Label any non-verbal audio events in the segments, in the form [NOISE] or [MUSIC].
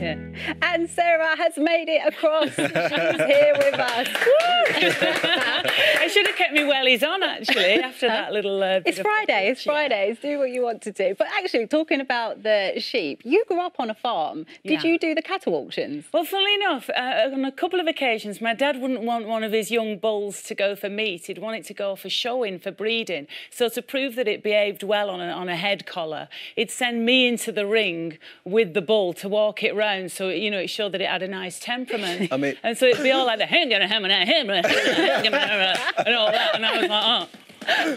Yeah. [LAUGHS] And Sara has made it across. She's here with us. [LAUGHS] [LAUGHS] I should have kept my wellies on actually after that little. Uh, It's Friday. It's Fridays. Do what you want to do. But actually, talking about the sheep, you grew up on a farm. Did Yeah. you do the cattle auctions? Well, funnily enough, uh, on a couple of occasions, my dad wouldn't want one of his young bulls to go for meat. He'd want it to go for showing, for breeding. So to prove that it behaved well on a, on a head collar, he'd send me into the ring with the bull to walk it round, so you know it showed that it had a nice temperament. I mean- and so it'd be all like the hang and ham and ham and all that, and I was like, oh.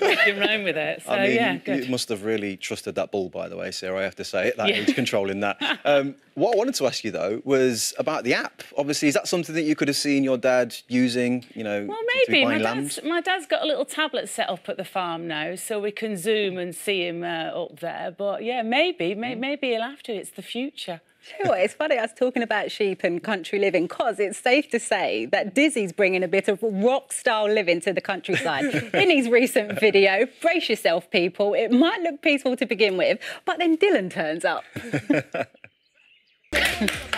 Walking round with it. So I mean, yeah, you, good. you must have really trusted that ball, by the way, Sara. I have to say, at that age, controlling that. Um, what I wanted to ask you though was about the app. Obviously, is that something that you could have seen your dad using? You know, Well, to- to be maybe. My dad's, my dad's got a little tablet set up at the farm now, so we can zoom and see him uh, up there. But yeah, maybe, Mm. maybe he'll have to. It's the future. [LAUGHS] You know what, it's funny us talking about sheep and country living because it's safe to say that Dizzee's bringing a bit of rock style living to the countryside. [LAUGHS] In his recent video, brace yourself, people, it might look peaceful to begin with, but then Dylan turns up. [LAUGHS]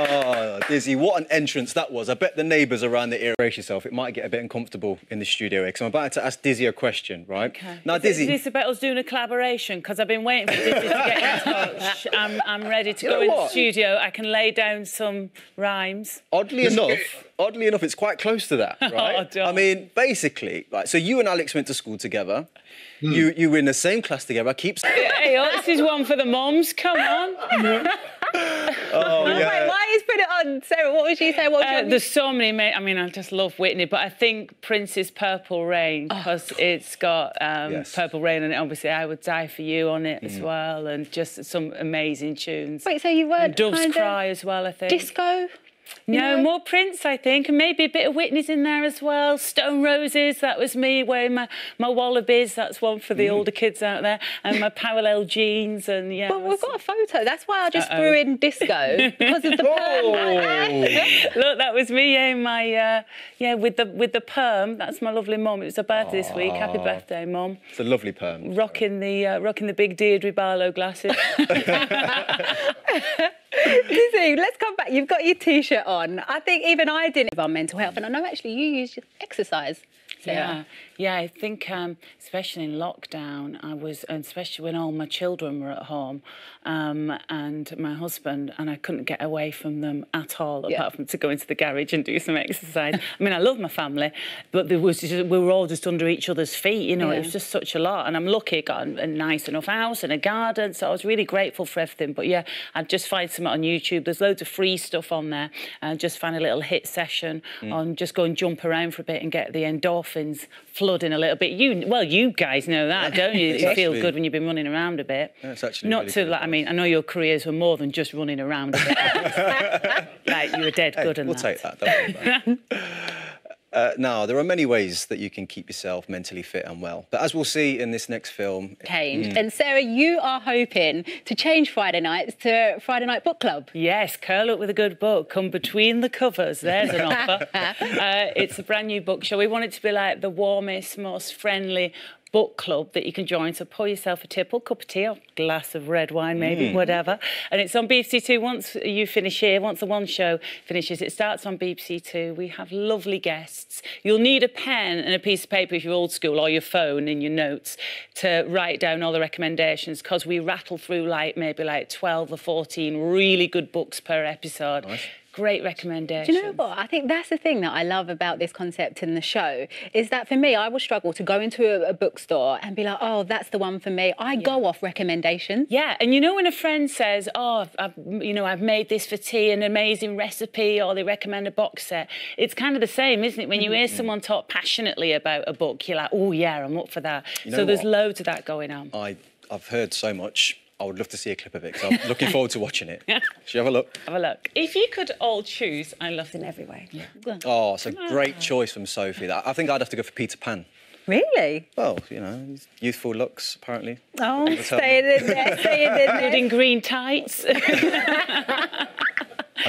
Oh, Dizzee, what an entrance that was. I bet the neighbours around the area brace yourself. It might get a bit uncomfortable in the studio because I'm about to ask Dizzee a question, right? Okay. Now, Is Dizzee, this about doing a collaboration? Because I've been waiting for Dizzee to get in [LAUGHS] touch. I'm, I'm ready to You go know in the studio. I can lay down some rhymes. oddly enough, oddly enough, it's quite close to that, [LAUGHS] right? Oh, don't. I mean, basically, right, so you and Alex went to school together. Hmm. You you were in the same class together. I keep. saying... [LAUGHS] Hey, oh, this is one for the moms, Come on. Oh Wait, why he's put it on? Sara, what was she saying? What was Uh, your- there's so many. Ma- I mean, I just love Whitney, but I think Prince's Purple Rain because it's got um, Yes. Purple Rain and obviously I Would Die for You on it as well, and just some amazing tunes. Wait, so you weren't Doves kind of Cry as well, I think. disco? No, know? more Prince, I think, and maybe a bit of Whitney's in there as well. Stone Roses, that was me wearing my, my Wallabees. That's one for the older kids out there, and my parallel jeans, and yeah. Well, we've got a photo. That's why I just Uh-oh. threw in disco [LAUGHS] because of the perm. Oh, Look, that was me, yeah, in my uh, yeah, with the with the perm. That's my lovely mum. It was her birthday this week. Happy birthday, mum. it's a lovely perm. Rocking the uh, rocking the big Deirdre Barlow glasses. [LAUGHS] [LAUGHS] Dizzee, let's come back. You've got your t-shirt on. I think even I didn't our mental health, and I know actually you use exercise. Yeah, yeah. I think, um, especially in lockdown, I was, and especially when all my children were at home, um, and my husband, and I couldn't get away from them at all, Yeah. apart from to go into the garage and do some exercise. I mean, I love my family, but there was just, we were all just under each other's feet. You know, Yeah. it was just such a lot. And I'm lucky, I got a, a nice enough house and a garden, so I was really grateful for everything. But yeah, I'd just find something on YouTube. There's loads of free stuff on there, and just find a little HIIT session on just go and jump around for a bit and get the endorphins flooding a little bit. You well, you guys know that, don't you? It's You feel good when you've been running around a bit. Yeah, it's actually not really to like. I mean, I know your careers were more than just running around. A bit. [LAUGHS] like you were dead Hey, good in we'll that. take that. [LAUGHS] Don't worry about it. Uh, now, there are many ways that you can keep yourself mentally fit and well. But as we'll see in this next film, Changed. And Sarah, you are hoping to change Friday nights to Friday Night Book Club. Yes, curl up with a good book. Come between the covers. There's an [LAUGHS] offer. uh, it's a brand new book show. We want it to be like the warmest, most friendly book club that you can join. So pour yourself a tipple, cup of tea, or glass of red wine, maybe, mm. whatever. And it's on BBC Two. Once you finish here, once the one show finishes, it starts on BBC Two. We have lovely guests. You'll need a pen and a piece of paper if you're old school, or your phone in your notes to write down all the recommendations because we rattle through like maybe like 12 or 14 really good books per episode. Great recommendations. Do you know what? I think that's the thing that I love about this concept in the show is that for me, I will struggle to go into a, a bookstore and be like, oh, that's the one for me. I go off recommendations. Yeah, and you know when a friend says, "Oh, I've, I've, you know, I've made this for tea, an amazing recipe," or they recommend a box set, it's kind of the same, isn't it? When you hear mm-hmm. someone talk passionately about a book, you're like, "Oh yeah, I'm up for that." You so know there's loads of that going on. I, I've heard so much. I would love to see a clip of it because I'm looking forward to watching it. [LAUGHS] Should you have a look? Have a look. If you could all choose, I love in every way. Oh, it's a great choice from Sophie. I think I'd have to go for Peter Pan. Really? Well, you know, youthful looks, apparently. Oh, That's staying in there, staying in there. in green tights. [LAUGHS]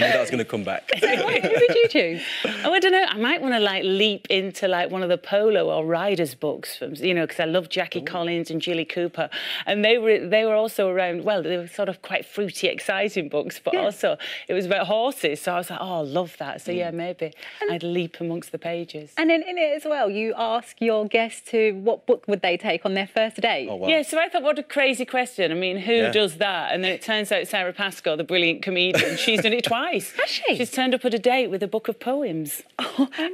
I I knew that was going to come back. [LAUGHS] Who would you choose? Oh, I don't know. I might want to like leap into like one of the polo or riders books from you know because I love Jackie Collins and Jilly Cooper, and they were they were also around. Well, they were sort of quite fruity, exciting books, but Yeah. also it was about horses. So I was like, oh, I love that. So yeah, mm. maybe I'd leap amongst the pages. And then in it as well, you ask your guests to what book would they take on their first date? Oh, wow. Yeah, so I thought, what a crazy question. I mean, who Yeah. does that? And then it turns out Sara Pascoe, the brilliant comedian, she's done it twice. [LAUGHS] Has she? She's turned up at a date with a book of poems. Oh,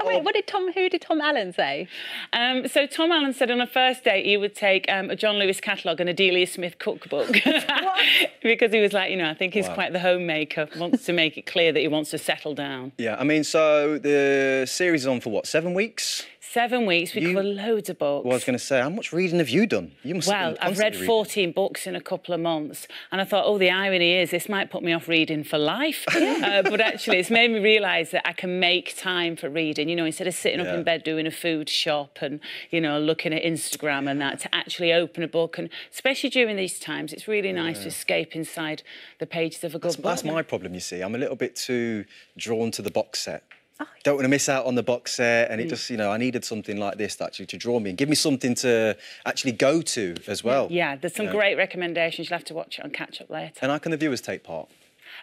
wait, [LAUGHS] what did Tom? Who did Tom Allen say? Um, so Tom Allen said on a first date he would take um, a John Lewis catalogue and a Delia Smith cookbook [LAUGHS] because he was like, you know, I think he's Wow. quite the homemaker, wants to make it clear that he wants to settle down. Yeah, I mean, so the series is on for what, seven weeks? Seven weeks, we You- cover loads of books. Well, I was going to say, how much reading have you done? You must Well, been I've read constantly 14 books in a couple of months, and I thought, oh, the irony is this might put me off reading for life. [LAUGHS] uh, but actually, it's made me realise that I can make time for reading. You know, instead of sitting up in bed doing a food shop and, you know, looking at Instagram and that, to actually open a book. And especially during these times, it's really nice to escape inside the pages of a good That's, book. that's my problem, you see. I'm a little bit too drawn to the box set. Oh, Don't want to miss out on the box set, Mm. and it just, you know, I needed something like this to actually to draw me and give me something to actually go to as well. Yeah, there's some Yeah. great recommendations. You'll have to watch it on Catch Up later. And how can the viewers take part?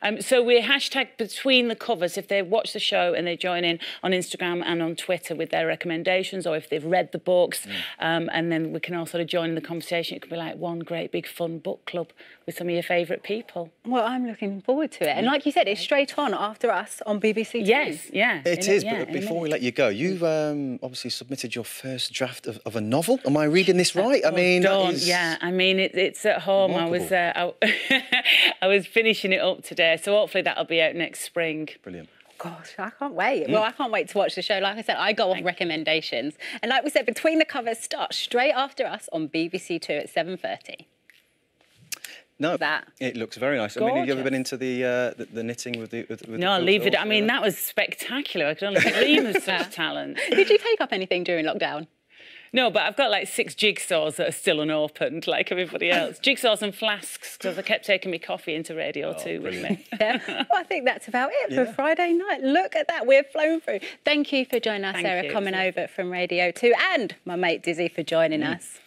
Um, so we're hashtag between the covers if they watch the show and they join in on Instagram and on Twitter with their recommendations or if they've read the books. Um, and then we can all sort of join in the conversation. It could be like one great big fun book club with some of your favourite people. Well, I'm looking forward to it. And like you said, it's straight on after us on BBC Two. Yes, yeah. It in a- yeah, but before we let you go, you've um, obviously submitted your first draft of, of a novel. Am I reading this right? I mean, that Don't, is- yeah. I mean, it, it's at home. I was, uh, I, [LAUGHS] I was finishing it up today, so hopefully that'll be out next spring. Brilliant. Gosh, I can't wait. Well, I can't wait to watch the show. Like I said, I go off recommendations. And like we said, Between the Covers starts straight after us on BBC Two at 7.30. No, That. it looks very nice. I mean, have you ever been into the, uh, the the knitting with the with, with No, the leave it. I mean, that was spectacular. I could only dream of such [LAUGHS] talent. Did you take up anything during lockdown? No, but I've got like six jigsaws that are still unopened, like everybody [LAUGHS] else. jigsaws and flasks, because I kept taking my coffee into Radio 2 with me. [LAUGHS] Yeah. well, I think that's about it for Yeah. Friday night. Look at that. We're flown through. Thank you for joining us, Thank Sara, you. coming over from Radio 2, and my mate Dizzee for joining Mm. us.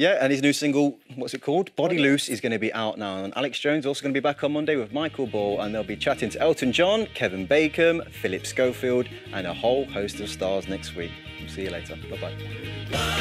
Yeah, and his new single, what's it called? Body Loose, is going to be out now. And Alex Jones is also going to be back on Monday with Michael Ball, and they'll be chatting to Elton John, Kevin Bacon, Philip Schofield, and a whole host of stars next week. See you later. Bye bye.